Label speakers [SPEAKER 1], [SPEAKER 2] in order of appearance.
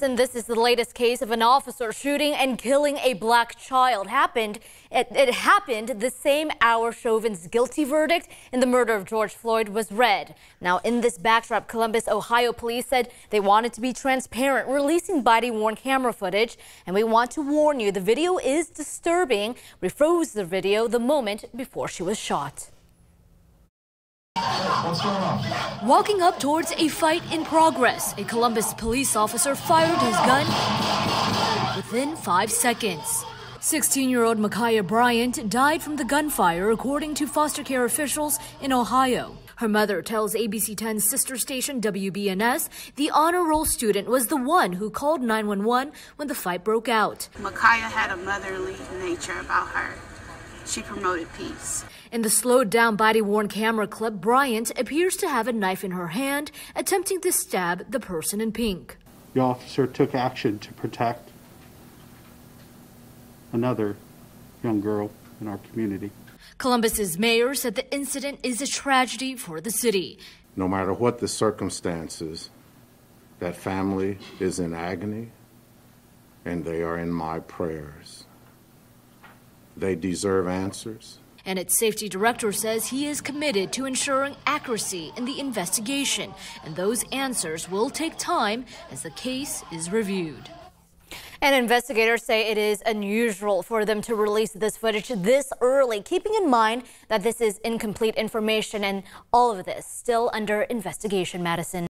[SPEAKER 1] And this is the latest case of an officer shooting and killing a black child. Happened it, it, happened the same hour Chauvin's guilty verdict in the murder of George Floyd was read. Now, in this backdrop, Columbus, Ohio police said they wanted to be transparent, releasing body-worn camera footage. And we want to warn you, the video is disturbing. We froze the video the moment before she was shot.
[SPEAKER 2] What's going on?
[SPEAKER 1] Walking up towards a fight in progress, a Columbus police officer fired his gun within five seconds. 16 year old Ma'Khia Bryant died from the gunfire, according to foster care officials in Ohio. Her mother tells ABC 10's sister station WBNS the honor roll student was the one who called 911 when the fight broke out.
[SPEAKER 3] Ma'Khia had a motherly nature about her. She promoted peace.
[SPEAKER 1] In the slowed down body worn camera clip, Bryant appears to have a knife in her hand, attempting to stab the person in pink.
[SPEAKER 4] The officer took action to protect another young girl in our community.
[SPEAKER 1] Columbus's mayor said the incident is a tragedy for the city.
[SPEAKER 5] No matter what the circumstances, that family is in agony and they are in my prayers. They deserve answers.
[SPEAKER 1] And its safety director says he is committed to ensuring accuracy in the investigation, and those answers will take time as the case is reviewed. And investigators say it is unusual for them to release this footage this early, keeping in mind that this is incomplete information and all of this still under investigation, Madison.